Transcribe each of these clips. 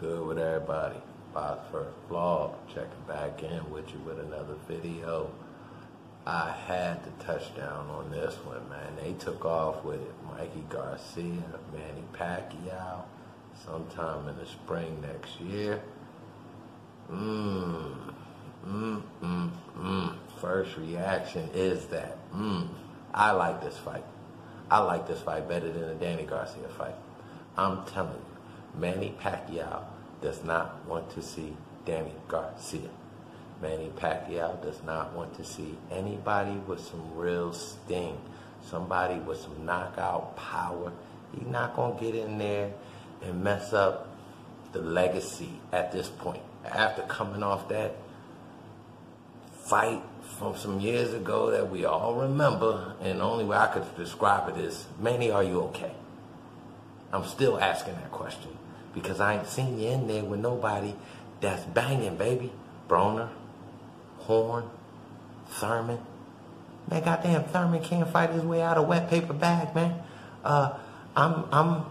good with everybody? Box First Vlog, checking back in with you with another video. I had to touch down on this one, man. They took off with it. Mikey Garcia, Manny Pacquiao, sometime in the spring next year. Mmm, mmm, mmm, mmm. First reaction is that, mmm, I like this fight. I like this fight better than the Danny Garcia fight. I'm telling you, Manny Pacquiao does not want to see Danny Garcia. Manny Pacquiao does not want to see anybody with some real sting, somebody with some knockout power. He's not going to get in there and mess up the legacy at this point. After coming off that fight from some years ago that we all remember, and the only way I could describe it is, Manny, are you okay? I'm still asking that question because I ain't seen you in there with nobody that's banging, baby. Broner, Horn, Thurman. Man, goddamn, Thurman can't fight his way out of wet paper bag, man. Uh, I'm, I'm,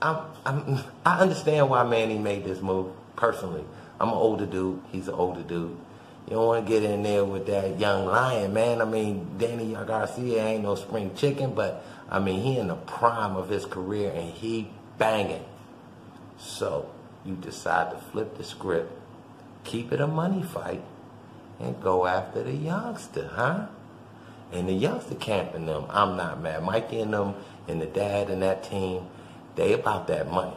I'm, I'm, I understand why Manny made this move, personally. I'm an older dude. He's an older dude. You don't want to get in there with that young lion, man. I mean, Danny Garcia ain't no spring chicken, but, I mean, he in the prime of his career, and he banging. So, you decide to flip the script, keep it a money fight, and go after the youngster, huh? And the youngster camping them, I'm not mad. Mikey and them and the dad and that team, they about that money.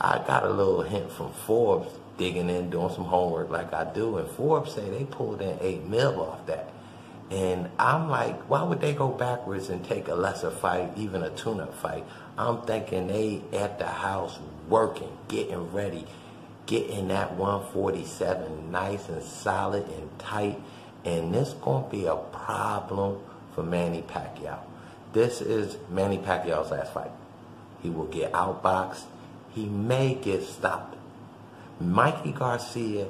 I got a little hint from Forbes digging in, doing some homework like I do, and Forbes say they pulled in eight mil off that. And I'm like, why would they go backwards and take a lesser fight, even a tune-up fight? I'm thinking they at the house working, getting ready, getting that 147 nice and solid and tight. And this to be a problem for Manny Pacquiao. This is Manny Pacquiao's last fight. He will get outboxed. He may get stopped. Mikey Garcia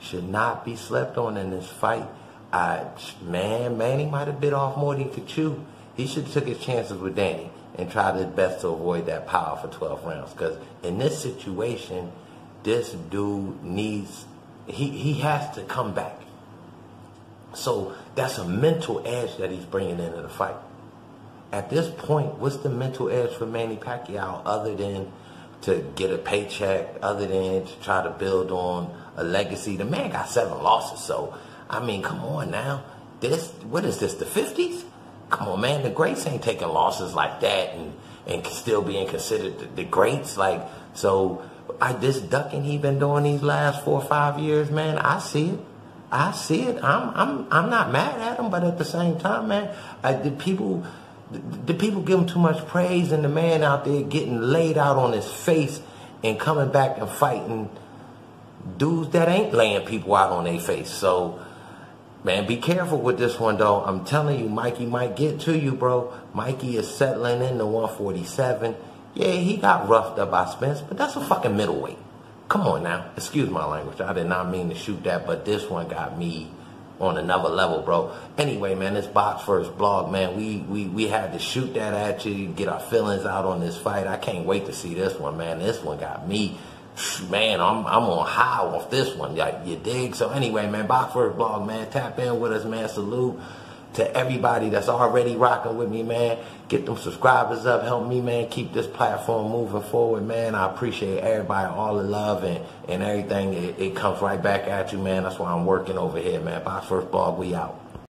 should not be slept on in this fight. I, man, Manny might have bit off more than he could chew. He should have took his chances with Danny and tried his best to avoid that power for 12 rounds. Because in this situation, this dude needs, he, he has to come back. So that's a mental edge that he's bringing into the fight. At this point, what's the mental edge for Manny Pacquiao other than to get a paycheck, other than to try to build on a legacy? The man got seven losses, so I mean, come on now. This, what is this, the 50s? Come on, man, the greats ain't taking losses like that and, and still being considered the, the greats. Like, so I, this ducking he been doing these last four or five years, man, I see it. I see it. I'm, I'm, I'm not mad at him, but at the same time, man, I, the people, the, people give him too much praise and the man out there getting laid out on his face and coming back and fighting dudes that ain't laying people out on their face. So, Man, be careful with this one, though. I'm telling you, Mikey might get to you, bro. Mikey is settling in the 147. Yeah, he got roughed up by Spence, but that's a fucking middleweight. Come on now. Excuse my language. I did not mean to shoot that, but this one got me on another level, bro. Anyway, man, this box first vlog, man, we, we, we had to shoot that at you, get our feelings out on this fight. I can't wait to see this one, man. This one got me man, I'm I'm on high off this one. Like you dig? So anyway, man, box first vlog, man. Tap in with us, man. Salute to everybody that's already rocking with me, man. Get them subscribers up. Help me, man. Keep this platform moving forward, man. I appreciate everybody, all the love and, and everything. It, it comes right back at you, man. That's why I'm working over here, man. Box first vlog, we out.